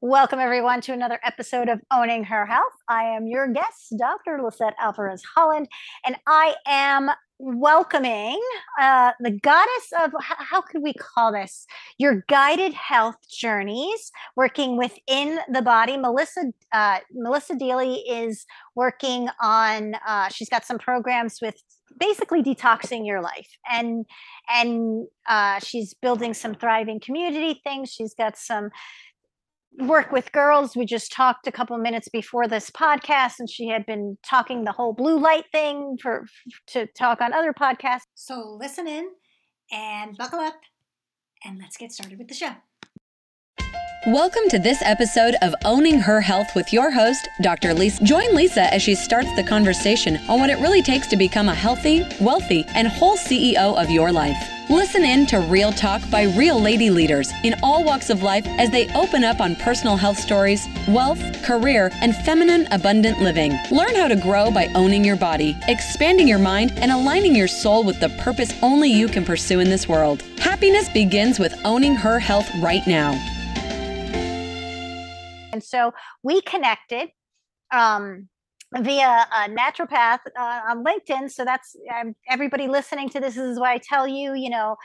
Welcome, everyone, to another episode of Owning Her Health. I am your guest, Dr. Lisette Alvarez Holland, and I am welcoming uh, the goddess of how could we call this your guided health journeys working within the body melissa uh, melissa Deally is working on uh, she's got some programs with basically detoxing your life and and uh, she's building some thriving community things she's got some work with girls. We just talked a couple minutes before this podcast, and she had been talking the whole blue light thing for to talk on other podcasts. So listen in and buckle up, and let's get started with the show. Welcome to this episode of Owning Her Health with your host, Dr. Lisa. Join Lisa as she starts the conversation on what it really takes to become a healthy, wealthy, and whole CEO of your life. Listen in to Real Talk by real lady leaders in all walks of life as they open up on personal health stories, wealth, career, and feminine abundant living. Learn how to grow by owning your body, expanding your mind, and aligning your soul with the purpose only you can pursue in this world. Happiness begins with owning her health right now. So we connected. Um, via a naturopath uh, on LinkedIn. So that's um, everybody listening to this, this is why I tell you, you know,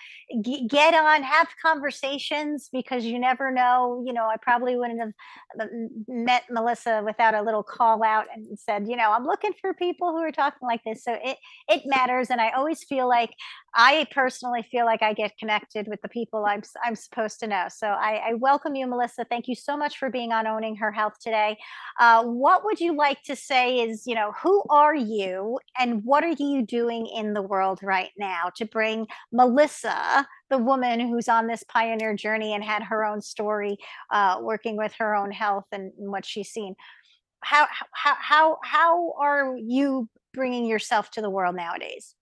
g- get on, have conversations because you never know. You know, I probably wouldn't have uh, met Melissa without a little call out and said, you know, I'm looking for people who are talking like this. So it it matters, and I always feel like I personally feel like I get connected with the people I'm I'm supposed to know. So I, I welcome you, Melissa. Thank you so much for being on Owning Her Health today. Uh, what would you like to say? Is you know who are you and what are you doing in the world right now to bring Melissa, the woman who's on this pioneer journey and had her own story, uh, working with her own health and, and what she's seen. How how how how are you bringing yourself to the world nowadays?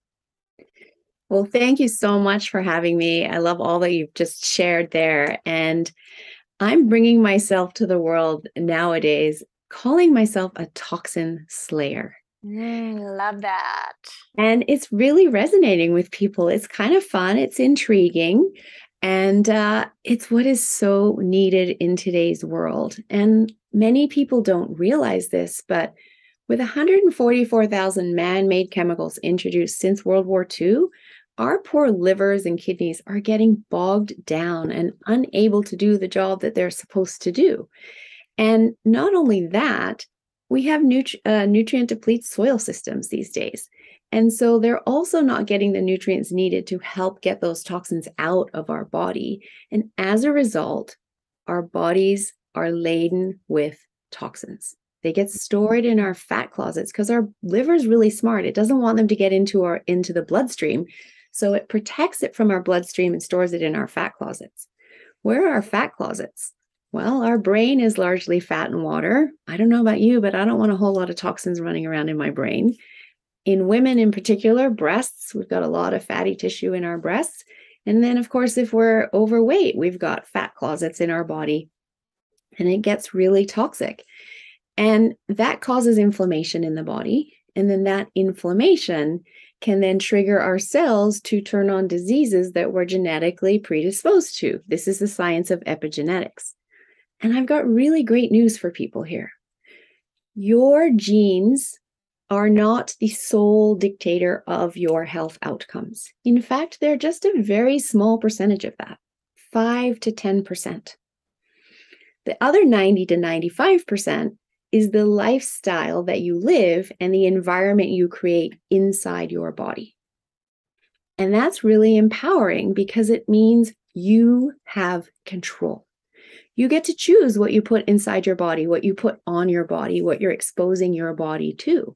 Well, thank you so much for having me. I love all that you've just shared there. And I'm bringing myself to the world nowadays, calling myself a toxin slayer. Mm, love that. And it's really resonating with people. It's kind of fun, it's intriguing, and uh, it's what is so needed in today's world. And many people don't realize this, but with 144,000 man made chemicals introduced since World War II, our poor livers and kidneys are getting bogged down and unable to do the job that they're supposed to do. And not only that, we have nutri- uh, nutrient depleted soil systems these days. And so they're also not getting the nutrients needed to help get those toxins out of our body. And as a result, our bodies are laden with toxins. They get stored in our fat closets because our liver is really smart. It doesn't want them to get into our into the bloodstream. So it protects it from our bloodstream and stores it in our fat closets. Where are our fat closets? Well, our brain is largely fat and water. I don't know about you, but I don't want a whole lot of toxins running around in my brain. In women in particular, breasts, we've got a lot of fatty tissue in our breasts. And then, of course, if we're overweight, we've got fat closets in our body and it gets really toxic. And that causes inflammation in the body. And then that inflammation can then trigger our cells to turn on diseases that we're genetically predisposed to. This is the science of epigenetics. And I've got really great news for people here. Your genes are not the sole dictator of your health outcomes. In fact, they're just a very small percentage of that 5 to 10%. The other 90 to 95% is the lifestyle that you live and the environment you create inside your body. And that's really empowering because it means you have control. You get to choose what you put inside your body, what you put on your body, what you're exposing your body to.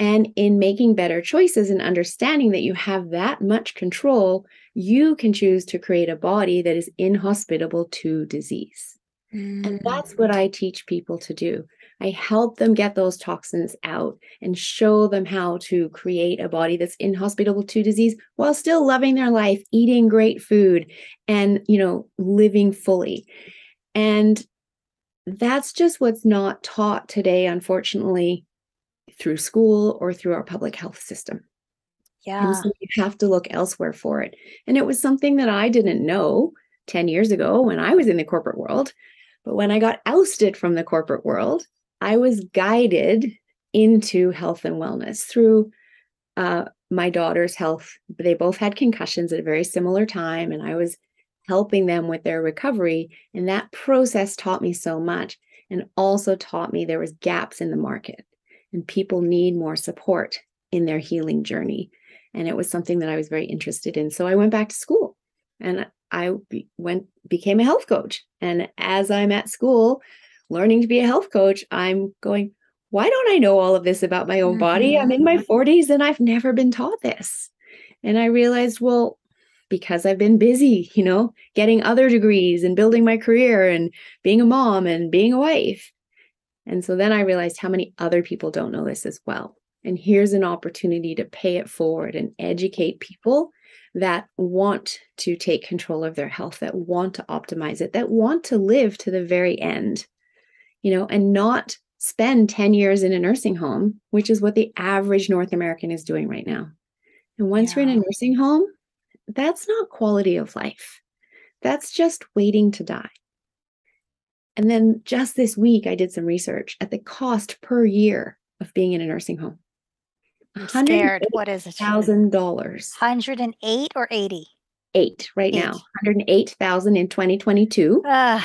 And in making better choices and understanding that you have that much control, you can choose to create a body that is inhospitable to disease. Mm. And that's what I teach people to do. I help them get those toxins out and show them how to create a body that's inhospitable to disease while still loving their life, eating great food, and, you know, living fully. And that's just what's not taught today, unfortunately, through school or through our public health system. Yeah. So you have to look elsewhere for it. And it was something that I didn't know 10 years ago when I was in the corporate world But when I got ousted from the corporate world, I was guided into health and wellness through uh, my daughter's health. They both had concussions at a very similar time, and I was helping them with their recovery. And that process taught me so much and also taught me there was gaps in the market and people need more support in their healing journey. And it was something that I was very interested in. So I went back to school and I went became a health coach. And as I'm at school learning to be a health coach, I'm going, why don't I know all of this about my own mm-hmm. body? I'm in my 40s mm-hmm. and I've never been taught this. And I realized, well, because I've been busy, you know, getting other degrees and building my career and being a mom and being a wife. And so then I realized how many other people don't know this as well. And here's an opportunity to pay it forward and educate people that want to take control of their health, that want to optimize it, that want to live to the very end, you know, and not spend 10 years in a nursing home, which is what the average North American is doing right now. And once yeah. you're in a nursing home, that's not quality of life. That's just waiting to die. And then just this week, I did some research at the cost per year of being in a nursing home. I'm scared. What is it? Thousand dollars. Hundred and eight or eighty? Eight right eight. now. Hundred and eight thousand in 2022. Uh,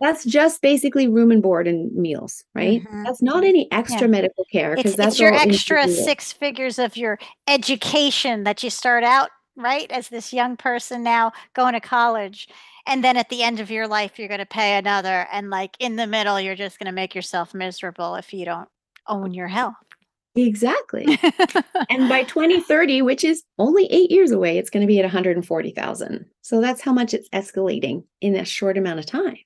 that's just basically room and board and meals, right? Mm-hmm. That's not any extra yeah. medical care because that's it's your extra six figures of your education that you start out right as this young person now going to college and then at the end of your life you're going to pay another and like in the middle you're just going to make yourself miserable if you don't own your health Exactly. and by 2030, which is only eight years away, it's going to be at 140,000. So that's how much it's escalating in a short amount of time.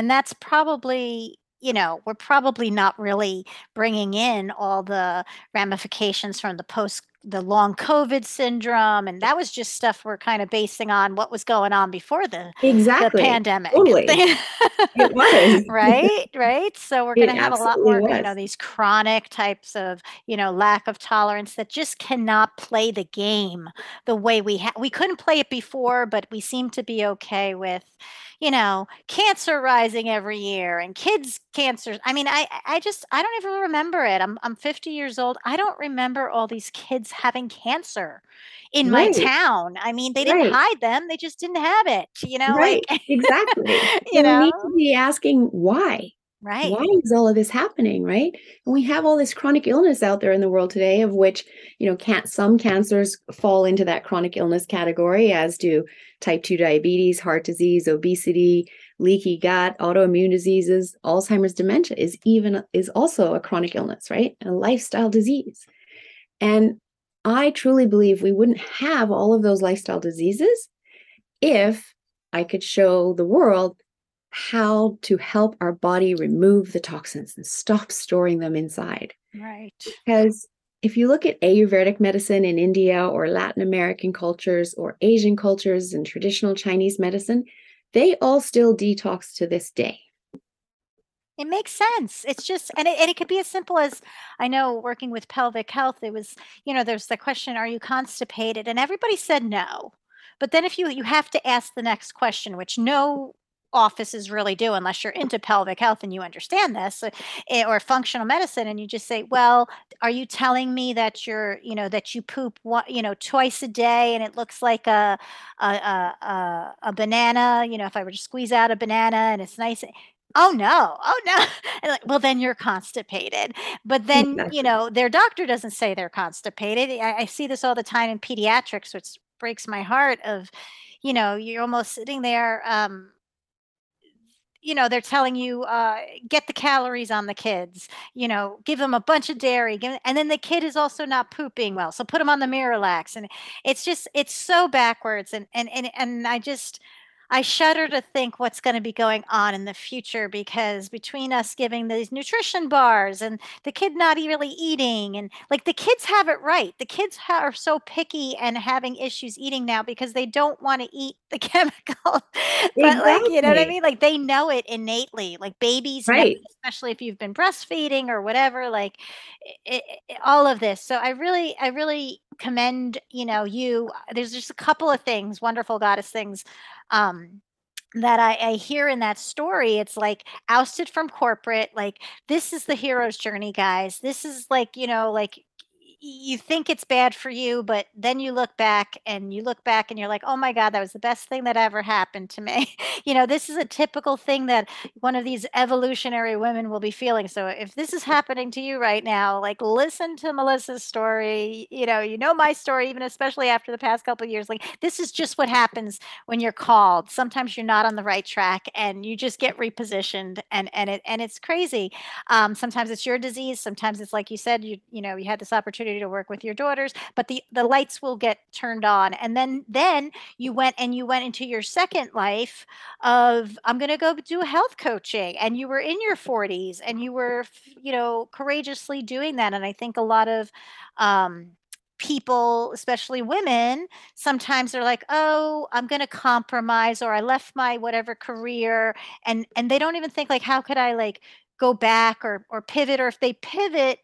And that's probably you know, we're probably not really bringing in all the ramifications from the post the long COVID syndrome, and that was just stuff we're kind of basing on what was going on before the exactly the pandemic. Totally. it was right, right. So we're going to have a lot more, was. you know, these chronic types of, you know, lack of tolerance that just cannot play the game the way we have. We couldn't play it before, but we seem to be okay with you know, cancer rising every year and kids cancers. I mean, I I just I don't even remember it. I'm I'm 50 years old. I don't remember all these kids having cancer in right. my town. I mean, they didn't right. hide them; they just didn't have it. You know, right? Like, exactly. you so know, we need to be asking why. Right. Why is all of this happening? Right. And we have all this chronic illness out there in the world today, of which, you know, can't some cancers fall into that chronic illness category, as do type 2 diabetes, heart disease, obesity, leaky gut, autoimmune diseases, Alzheimer's dementia is even is also a chronic illness, right? A lifestyle disease. And I truly believe we wouldn't have all of those lifestyle diseases if I could show the world how to help our body remove the toxins and stop storing them inside. Right. Because if you look at Ayurvedic medicine in India or Latin American cultures or Asian cultures and traditional Chinese medicine, they all still detox to this day. It makes sense. It's just, and it, and it could be as simple as I know working with pelvic health, it was, you know, there's the question, are you constipated? And everybody said no. But then if you you have to ask the next question, which no offices really do unless you're into pelvic health and you understand this eh, or functional medicine and you just say well are you telling me that you're you know that you poop one, you know twice a day and it looks like a a, a a banana you know if i were to squeeze out a banana and it's nice Oh no. Oh no. Like, well, then you're constipated. But then, exactly. you know, their doctor doesn't say they're constipated. I, I, see this all the time in pediatrics, which breaks my heart of, you know, you're almost sitting there um, you know they're telling you uh, get the calories on the kids you know give them a bunch of dairy give, and then the kid is also not pooping well so put them on the miralax and it's just it's so backwards and and and, and i just I shudder to think what's going to be going on in the future because between us giving these nutrition bars and the kid not really eating and like the kids have it right. The kids ha- are so picky and having issues eating now because they don't want to eat the chemical. but exactly. like, you know what I mean? Like they know it innately. Like babies, right. know, especially if you've been breastfeeding or whatever, like it, it, all of this. So I really, I really commend, you know, you. There's just a couple of things, wonderful goddess things um, that I, I hear in that story it's like ousted from corporate like this is the hero's journey guys this is like you know like you think it's bad for you, but then you look back and you look back and you're like, oh my God, that was the best thing that ever happened to me. you know, this is a typical thing that one of these evolutionary women will be feeling. So if this is happening to you right now, like listen to Melissa's story. You know, you know my story, even especially after the past couple of years. Like this is just what happens when you're called. Sometimes you're not on the right track and you just get repositioned and and it and it's crazy. Um, sometimes it's your disease, sometimes it's like you said, you you know, you had this opportunity opportunity to work with your daughters but the the lights will get turned on and then then you went and you went into your second life of i'm going to go do health coaching and you were in your 40s and you were you know courageously doing that and i think a lot of um people, especially women, sometimes they're like, "Oh, I'm going to compromise or I left my whatever career." And and they don't even think like how could I like go back or or pivot or if they pivot,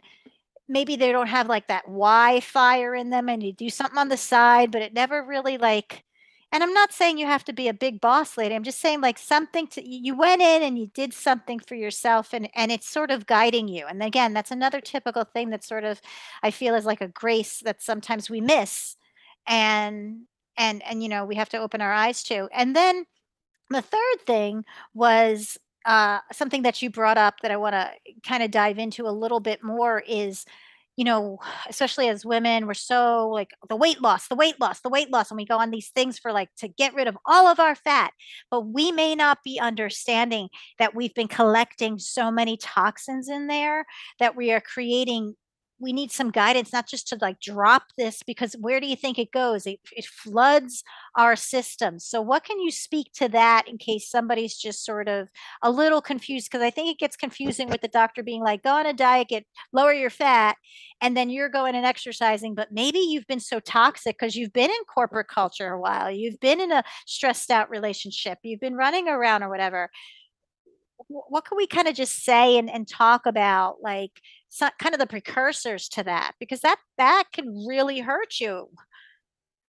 maybe they don't have like that why fire in them and you do something on the side, but it never really like and I'm not saying you have to be a big boss lady. I'm just saying like something to you went in and you did something for yourself and and it's sort of guiding you. And again, that's another typical thing that sort of I feel is like a grace that sometimes we miss and and and you know, we have to open our eyes to. And then the third thing was uh, something that you brought up that I want to kind of dive into a little bit more is, you know, especially as women, we're so like the weight loss, the weight loss, the weight loss, and we go on these things for like to get rid of all of our fat. But we may not be understanding that we've been collecting so many toxins in there that we are creating we need some guidance, not just to like drop this because where do you think it goes? It, it floods our system. So, what can you speak to that in case somebody's just sort of a little confused? Because I think it gets confusing with the doctor being like, go on a diet, get lower your fat, and then you're going and exercising. But maybe you've been so toxic because you've been in corporate culture a while, you've been in a stressed out relationship, you've been running around or whatever what can we kind of just say and, and talk about like kind of the precursors to that because that that can really hurt you.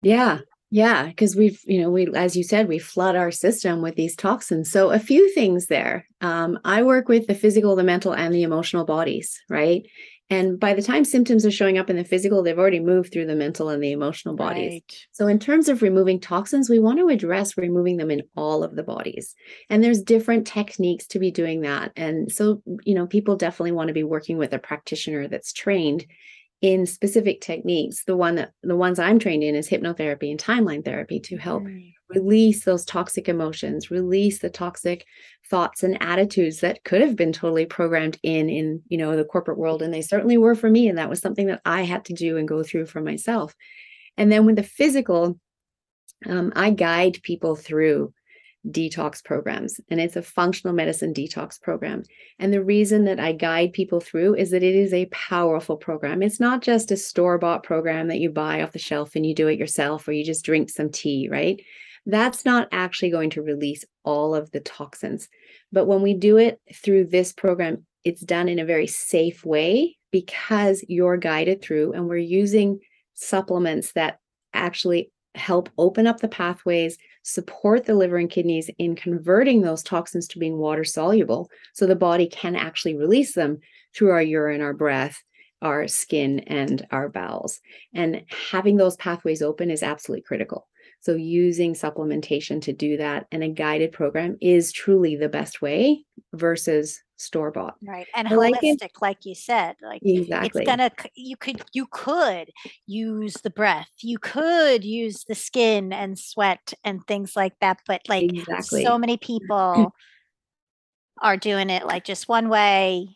Yeah yeah because we've you know we as you said we flood our system with these toxins. So a few things there um, i work with the physical the mental and the emotional bodies right and by the time symptoms are showing up in the physical, they've already moved through the mental and the emotional bodies. Right. So, in terms of removing toxins, we want to address removing them in all of the bodies. And there's different techniques to be doing that. And so, you know, people definitely want to be working with a practitioner that's trained in specific techniques. The one that the ones I'm trained in is hypnotherapy and timeline therapy to help mm release those toxic emotions release the toxic thoughts and attitudes that could have been totally programmed in in you know the corporate world and they certainly were for me and that was something that i had to do and go through for myself and then with the physical um, i guide people through detox programs and it's a functional medicine detox program. And the reason that i guide people through is that it is a powerful program. It's not just a store bought program that you buy off the shelf and you do it yourself or you just drink some tea right? That's not actually going to release all of the toxins. But when we do it through this program, it's done in a very safe way because you're guided through, and we're using supplements that actually help open up the pathways, support the liver and kidneys in converting those toxins to being water soluble so the body can actually release them through our urine, our breath, our skin, and our bowels. And having those pathways open is absolutely critical. So, using supplementation to do that and a guided program is truly the best way versus store bought. Right. And holistic, like, it, like you said, like exactly. it's gonna you could you could use the breath, you could use the skin and sweat and things like that. But like exactly. so many people are doing it like just one way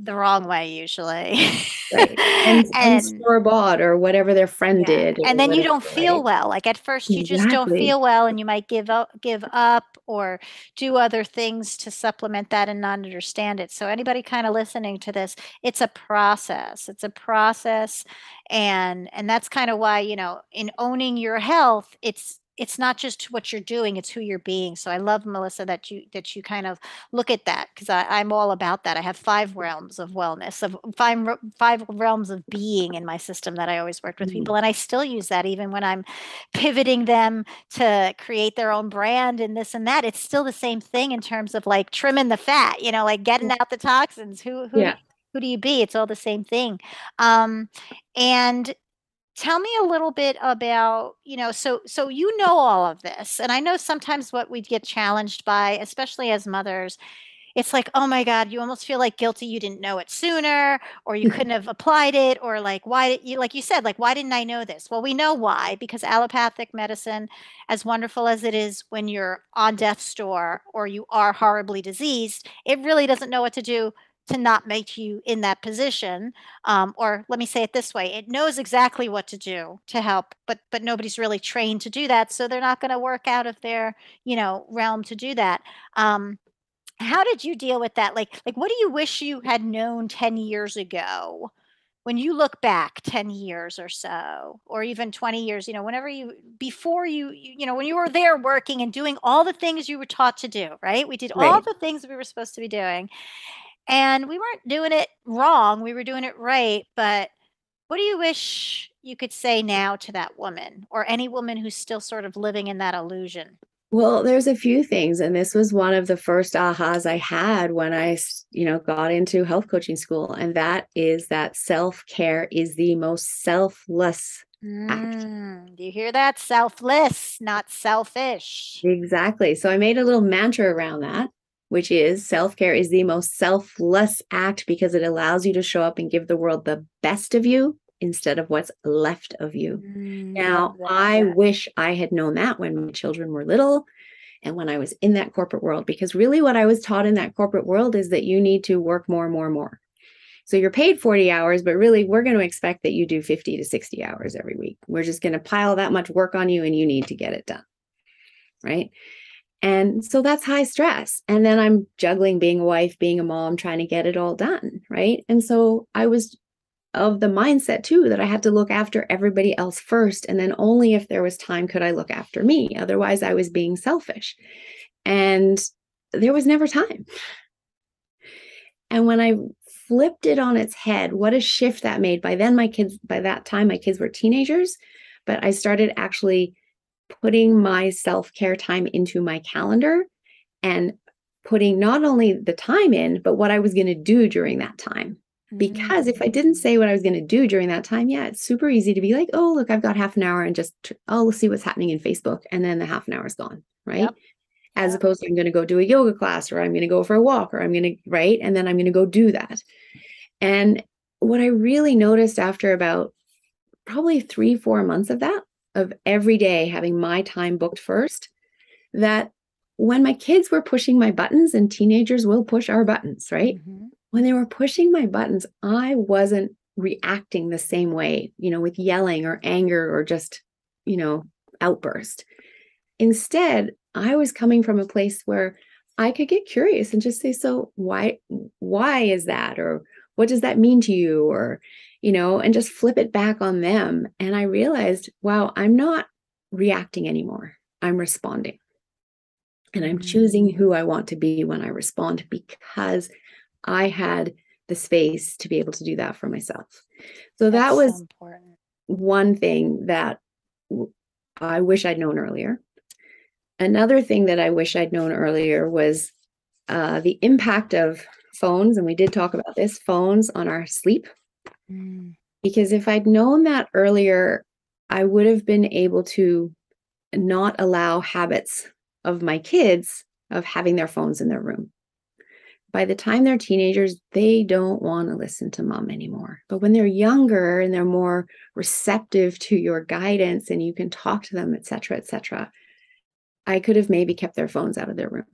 the wrong way usually. right. And, and, and store bought or whatever their friend yeah. did. And then you don't feel right? well. Like at first you exactly. just don't feel well and you might give up give up or do other things to supplement that and not understand it. So anybody kind of listening to this, it's a process. It's a process and and that's kind of why, you know, in owning your health, it's it's not just what you're doing it's who you're being so i love melissa that you that you kind of look at that because i'm all about that i have five realms of wellness of five five realms of being in my system that i always worked with mm-hmm. people and i still use that even when i'm pivoting them to create their own brand and this and that it's still the same thing in terms of like trimming the fat you know like getting out the toxins who who yeah. who do you be it's all the same thing um and tell me a little bit about you know so so you know all of this and i know sometimes what we get challenged by especially as mothers it's like oh my god you almost feel like guilty you didn't know it sooner or you couldn't have applied it or like why did you like you said like why didn't i know this? Well we know why because allopathic medicine as wonderful as it is when you're on death's door or you are horribly diseased it really doesn't know what to do to not make you in that position um, or let me say it this way it knows exactly what to do to help but but nobody's really trained to do that so they're not going to work out of their you know realm to do that. Um, how did you deal with that? Like like what do you wish you had known 10 years ago? When you look back 10 years or so or even 20 years you know whenever you before you you, know when you were there working and doing all the things you were taught to do right? We did right. all the things we were supposed to be doing and we weren't doing it wrong, we were doing it right, but what do you wish you could say now to that woman or any woman who's still sort of living in that illusion? Well, there's a few things, and this was one of the first ahas I had when I, you know, got into health coaching school, and that is that self care is the most selfless mm, act. Do you hear that? Selfless, not selfish. Exactly. So I made a little mantra around that, which is self care is the most selfless act because it allows you to show up and give the world the best of you instead of what's left of you. Mm, now, I wish I had known that when my children were little and when I was in that corporate world, because really what I was taught in that corporate world is that you need to work more, more, more. So you're paid 40 hours, but really we're going to expect that you do 50 to 60 hours every week. We're just going to pile that much work on you and you need to get it done. Right. And so that's high stress. And then I'm juggling being a wife, being a mom, trying to get it all done. Right. And so I was of the mindset too that I had to look after everybody else first. And then only if there was time could I look after me. Otherwise, I was being selfish. And there was never time. And when I flipped it on its head, what a shift that made. By then, my kids, by that time, my kids were teenagers, but I started actually putting my self care time into my calendar and putting not only the time in, but what I was going to do during that time. Because if I didn't mm. say what I was going to do during that time, yeah, it's super easy to be like, oh, look, I've got half an hour and just, oh, see what's happening in Facebook. And then the half an hour is gone. Right. Yep. As yep. opposed to I'm going to go do a yoga class or I'm going to go for a walk or I'm going to, right. And then I'm going to go do that. And what I really noticed after about probably three, four months of that of every day having my time booked first that when my kids were pushing my buttons and teenagers will push our buttons, right? Mm-hmm. When they were pushing my buttons, I wasn't reacting the same way, you know, with yelling or anger or just, you know, outburst. Instead, I was coming from a place where I could get curious and just say, so why why is that or what does that mean to you or you know, and just flip it back on them. And I realized, wow, I'm not reacting anymore. I'm responding. And I'm choosing who I want to be when I respond because I had the space to be able to do that for myself. So That's that was so one thing that I wish I'd known earlier. Another thing that I wish I'd known earlier was uh, the impact of phones, and we did talk about this phones on our sleep Mm. Because if I'd known that earlier, I would have been able to not allow habits of my kids of having their phones in their room. By the time they're teenagers, they don't want to listen to mom anymore. But when they're younger and they're more receptive to your guidance and you can talk to them, et cetera, et cetera, I could have maybe kept their phones out of their room.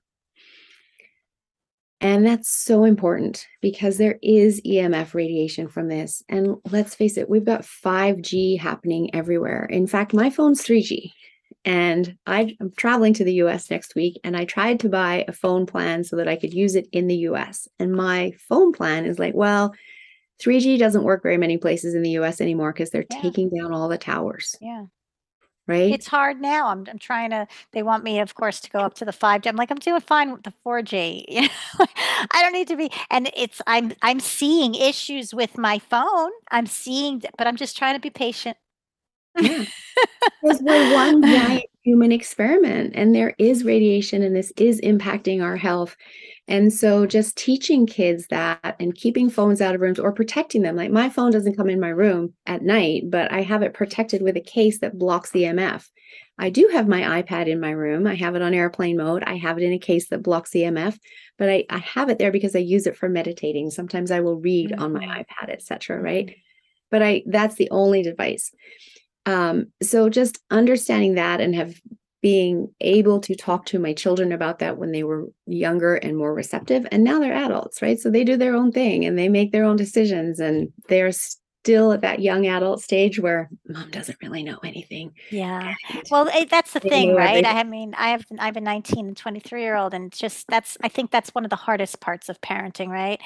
And that's so important because there is EMF radiation from this. And let's face it, we've got 5G happening everywhere. In fact, my phone's 3G. And I, am traveling to the US next week, and I tried to buy a phone plan so that I could use it in the US. And my phone plan is like, well, 3G doesn't work very many places in the US anymore because they're yeah. taking down all the towers. Yeah. Right? It's hard now. I'm, I'm trying to, they want me, of course, to go up to the 5G. I'm like, I'm doing fine with the 4G. You know, I don't need to be. And it's, I'm, I'm seeing issues with my phone. I'm seeing, but I'm just trying to be patient. Yeah. Because we're one giant human experiment and there is radiation and this is impacting our health. And so just teaching kids that and keeping phones out of rooms or protecting them. Like my phone doesn't come in my room at night, but I have it protected with a case that blocks the EMF. I do have my iPad in my room. I have it on airplane mode. I have it in a case that blocks EMF, but I, I have it there because I use it for meditating. Sometimes I will read on my mm-hmm. iPad, etc. Right. Mm-hmm. But I that's the only device. Um, so just understanding that and have being able to talk to my children about that when they were younger and more receptive and now they're adults right? So they do their own thing and they make their own decisions and they're still at that young adult stage where mom doesn't really know anything. Yeah. Well that's the thing right? i mean i have i have a 19 and 23 year old and just that's i think that's one of the hardest parts of parenting right?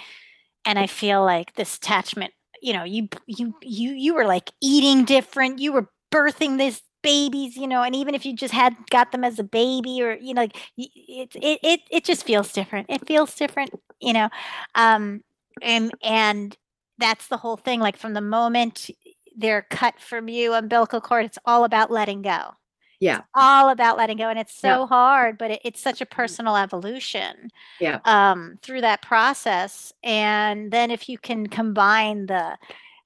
And i feel like this attachment you know you you you you were like eating different you were birthing this babies you know and even if you just had got them as a baby or you know like it it it, it just feels different. It feels different you know um and and that's the whole thing like from the moment they're cut from you umbilical cord it's all about letting go. Yeah. it's all about letting go and it's so yeah. hard but it, it's such a personal evolution yeah. um through that process and then if you can combine the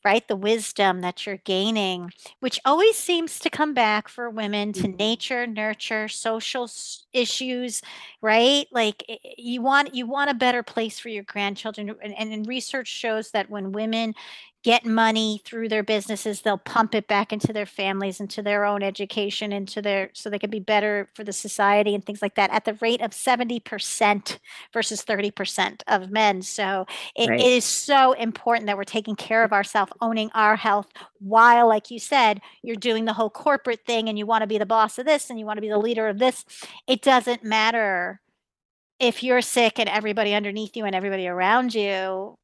right? The wisdom that you're gaining, which always seems to come back for women to mm-hmm. nature, nurture, social issues, right? Like you want you want a better place for your grandchildren, and, and research shows that when women get money through their businesses they'll pump it back into their families into their own education into their so they can be better for the society and things like that at the rate of 70% versus 30% of men so it, right. it is so important that we're taking care of ourselves owning our health while like you said you're doing the whole corporate thing and you want to be the boss of this and you want to be the leader of this it doesn't matter if you're sick and everybody underneath you and everybody around you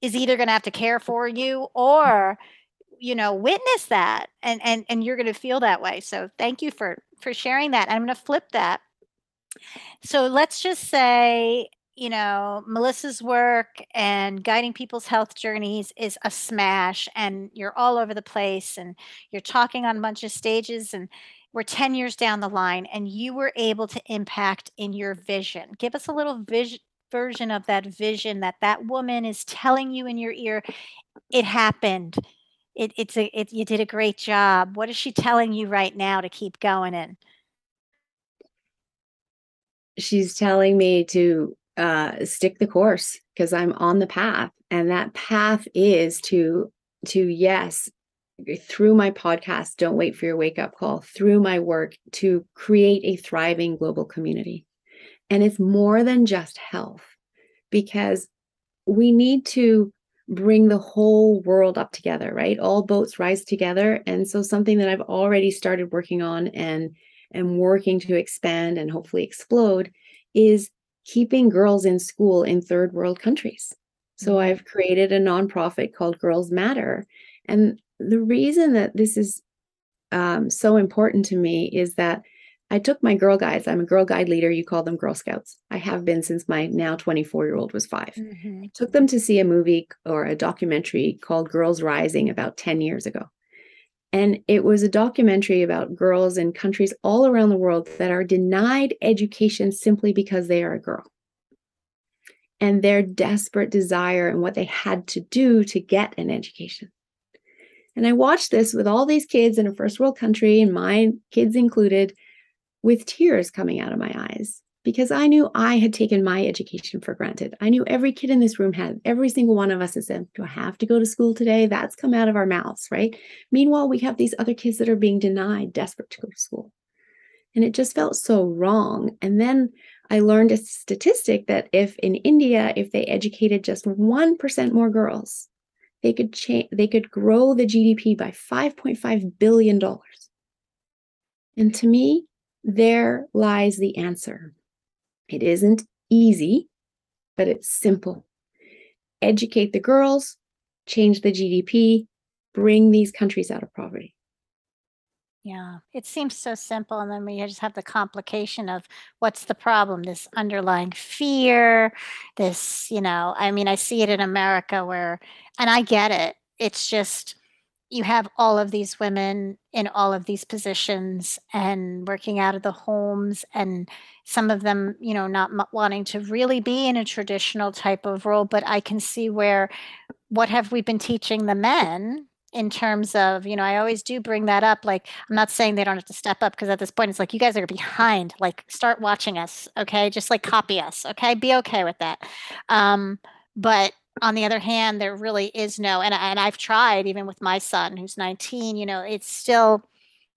is either going to have to care for you or you know witness that and and and you're going to feel that way. So thank you for for sharing that i'm going to flip that. So let's just say you know melissa's work and guiding people's health journeys is a smash and you're all over the place and you're talking on a bunch of stages and we're 10 years down the line and you were able to impact in your vision. Give us a little vision version of that vision that that woman is telling you in your ear it happened. It, it's a it, you did a great job. What is she telling you right now to keep going in? She's telling me to uh, stick the course because i'm on the path and that path is to to yes through my podcast don't wait for your wake up call through my work to create a thriving global community and it's more than just health because we need to bring the whole world up together, right? All boats rise together. And so something that I've already started working on and am working to expand and hopefully explode is keeping girls in school in third world countries. So mm-hmm. I've created a nonprofit called Girls Matter. And the reason that this is um, so important to me is that I took my girl guides. I'm a girl guide leader. You call them Girl Scouts. I have been since my now 24 year old was 5 mm-hmm. Took them to see a movie or a documentary called Girls Rising about 10 years ago. And it was a documentary about girls in countries all around the world that are denied education simply because they are a girl. And their desperate desire and what they had to do to get an education. And I watched this with all these kids in a first world country, and my kids included with tears coming out of my eyes because I knew I had taken my education for granted. I knew every kid in this room had, every single one of us has said, Do I have to go to school today? That's come out of our mouths, right? Meanwhile, we have these other kids that are being denied, desperate to go to school. And it just felt so wrong. And then I learned a statistic that if in India, if they educated just 1% more girls, they could change they could grow the GDP by 5.5 billion dollars. And to me, there lies the answer. It isn't easy, but it's simple. Educate the girls, change the GDP, bring these countries out of poverty. Yeah, it seems so simple, and then we just have the complication of what's the problem? This underlying fear, this, you know, I mean, I see it in America where, and I get it. It's just you have all of these women in all of these positions and working out of the homes, and some of them, you know, not m- wanting to really be in a traditional type of role. But I can see where what have we been teaching the men? in terms of, you know, I always do bring that up. Like, I'm not saying they don't have to step up because at this point, it's like, you guys are behind. Like, start watching us. Okay. Just like copy us. Okay. Be okay with that. Um, but on the other hand, there really is no, and, and I've tried even with my son who's 19, you know, it's still,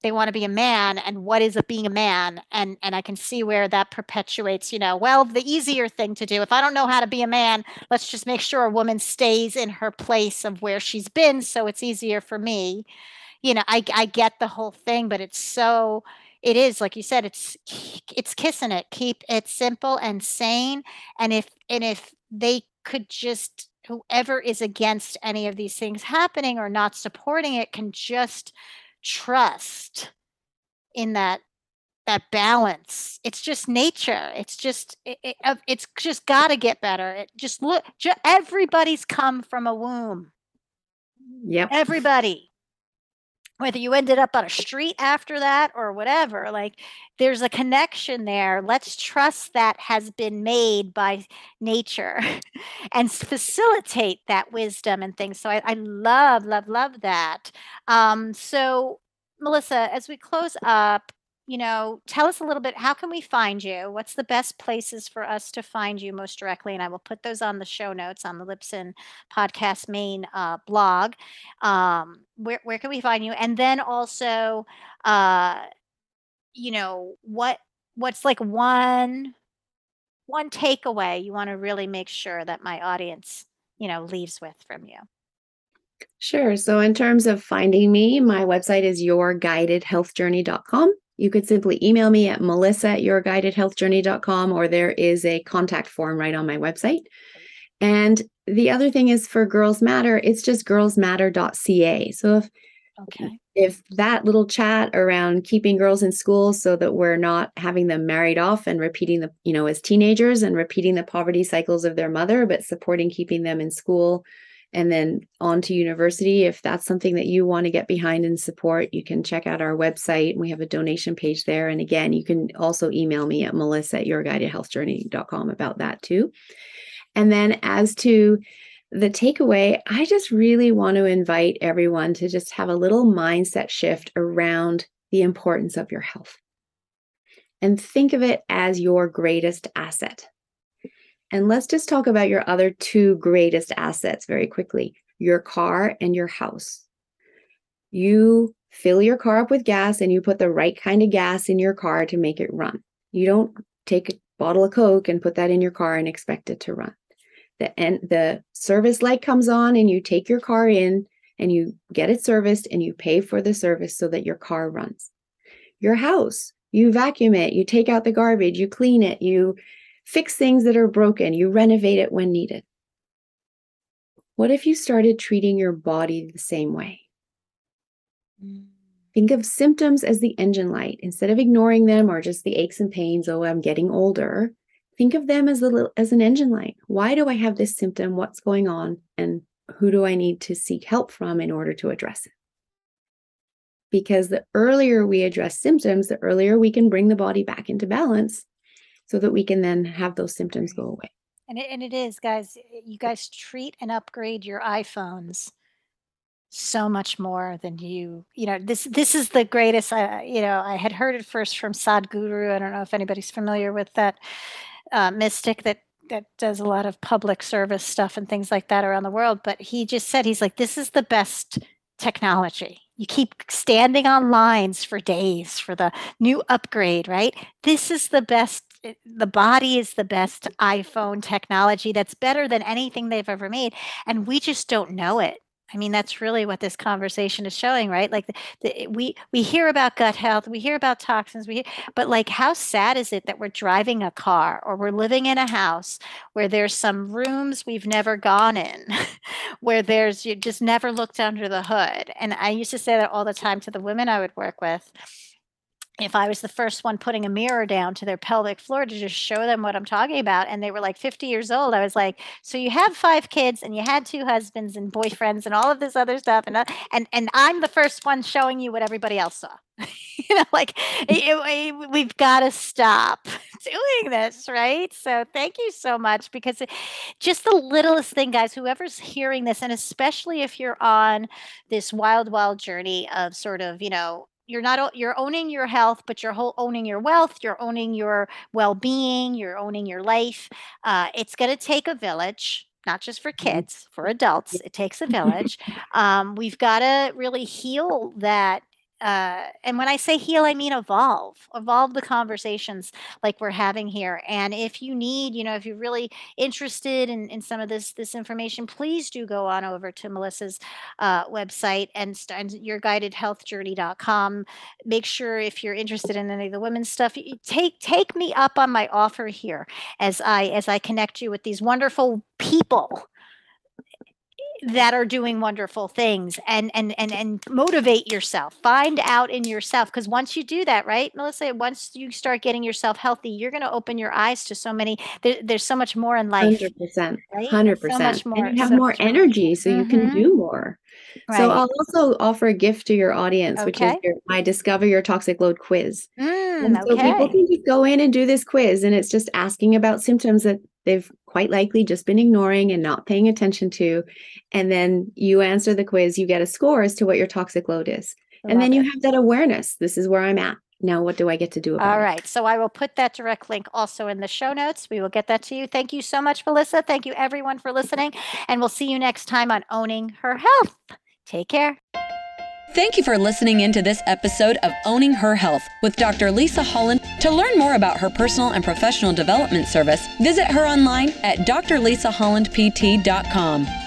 they want to be a man and what is a being a man? And and i can see where that perpetuates you know well the easier thing to do if i don't know how to be a man let's just make sure a woman stays in her place of where she's been so it's easier for me. You know i i get the whole thing but it's so it is like you said it's it's kissing it keep it simple and sane and if and if they could just whoever is against any of these things happening or not supporting it can just trust in that that balance. It's just nature. It's just it, it, it's just got to get better. It just look ju- everybody's come from a womb. Yep. Everybody whether you ended up on a street after that or whatever like there's a connection there. Let's trust that has been made by nature and facilitate that wisdom and things. So i, I love love love that. Um, so melissa as we close up you know, tell us a little bit. How can we find you? What's the best places for us to find you most directly? And I will put those on the show notes on the Lipson podcast main uh, blog. Um, where where can we find you? And then also, uh, you know, what what's like one one takeaway you want to really make sure that my audience, you know, leaves with from you. Sure. So, in terms of finding me, my website is yourguidedhealthjourney.com. You could simply email me at melissa at yourguidedhealthjourney.com or there is a contact form right on my website. And the other thing is for Girls Matter, it's just girlsmatter.ca. So if okay. if that little chat around keeping girls in school so that we're not having them married off and repeating the, you know, as teenagers and repeating the poverty cycles of their mother, but supporting keeping them in school and then on to university. If that's something that you want to get behind and support, you can check out our website. We have a donation page there. And again, you can also email me at melissa at yourguidedhealthjourney.com about that too. And then as to the takeaway, I just really want to invite everyone to just have a little mindset shift around the importance of your health. And think of it as your greatest asset. And let's just talk about your other two greatest assets very quickly your car and your house. You fill your car up with gas and you put the right kind of gas in your car to make it run. You don't take a bottle of Coke and put that in your car and expect it to run. The, and the service light comes on and you take your car in and you get it serviced and you pay for the service so that your car runs. Your house, you vacuum it, you take out the garbage, you clean it, you fix things that are broken, you renovate it when needed. What if you started treating your body the same way? Mm. Think of symptoms as the engine light. Instead of ignoring them or just the aches and pains, oh, I'm getting older, think of them as a little, as an engine light. Why do I have this symptom? What's going on? And who do I need to seek help from in order to address it? Because the earlier we address symptoms, the earlier we can bring the body back into balance so that we can then have those symptoms go away. And it, and it is, guys. You guys treat and upgrade your iPhones so much more than you. You know, this this is the greatest. Uh, you know, I had heard it first from Sadhguru. I don't know if anybody's familiar with that uh, mystic that that does a lot of public service stuff and things like that around the world. But he just said he's like, this is the best technology. You keep standing on lines for days for the new upgrade, right? This is the best the body is the best iPhone technology that's better than anything they've ever made and we just don't know it. I mean, that's really what this conversation is showing, right? Like the, the, we we hear about gut health, we hear about toxins, we but like how sad is it that we're driving a car or we're living in a house where there's some rooms we've never gone in, where there's you just never looked under the hood. And I used to say that all the time to the women I would work with if I was the first one putting a mirror down to their pelvic floor to just show them what I'm talking about, and they were like 50 years old, I was like, "So you have five kids, and you had two husbands and boyfriends, and all of this other stuff, and uh, and and I'm the first one showing you what everybody else saw." you know, like it, it, we've got to stop doing this, right? So thank you so much because it, just the littlest thing, guys. Whoever's hearing this, and especially if you're on this wild, wild journey of sort of, you know you're not you're owning your health but you're whole, owning your wealth you're owning your well-being you're owning your life uh, it's going to take a village not just for mm-hmm. kids for adults it takes a village um, we've got to really heal that uh, and when I say heal, I mean evolve, evolve the conversations like we're having here. And if you need, you know, if you're really interested in, in some of this this information, please do go on over to Melissa's uh, website and, and yourguidedhealthjourney.com. Make sure if you're interested in any of the women's stuff, take take me up on my offer here as I as I connect you with these wonderful people that are doing wonderful things and and and and motivate yourself find out in yourself because once you do that right melissa once you start getting yourself healthy you're going to open your eyes to so many there, there's so much more in life 100% right? 100% so much more and you have so more energy more. so mm-hmm. you can mm-hmm. do more right. so i'll also offer a gift to your audience okay. which is your, my discover your toxic load quiz mm, and so okay. people can just go in and do this quiz and it's just asking about symptoms that they've quite likely just been ignoring and not paying attention to. And then you answer the quiz, you get a score as to what your toxic load is. and then you have that awareness. This is where I'm at. Now, what do I get to do about it? All right. It? So I will put that direct link also in the show notes. We will get that to you. Thank you so much, Melissa. Thank you, everyone, for listening. And we'll see you next time on Owning Her Health. Take care. Thank you for listening into this episode of Owning Her Health with Dr. Lisa Holland. To learn more about her personal and professional development service, visit her online at drlisahollandpt.com.